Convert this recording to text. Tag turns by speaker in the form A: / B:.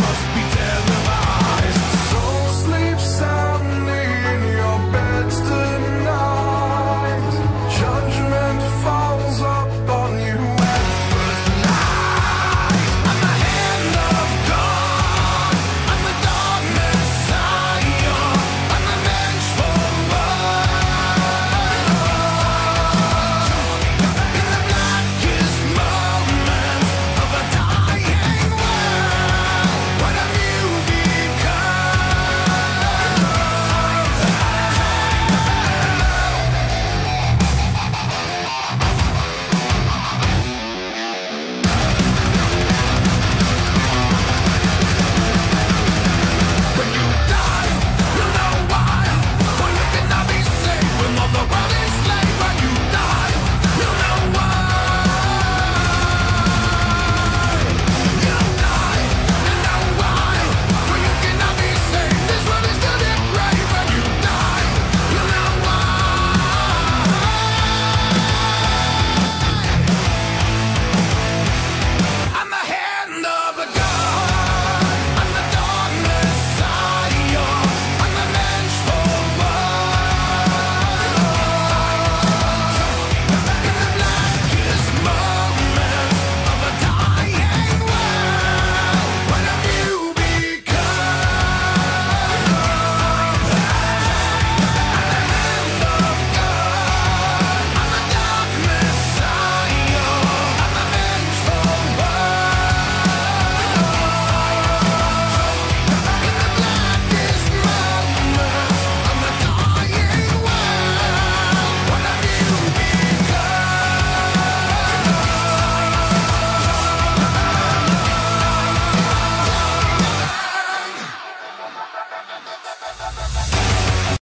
A: must be dead.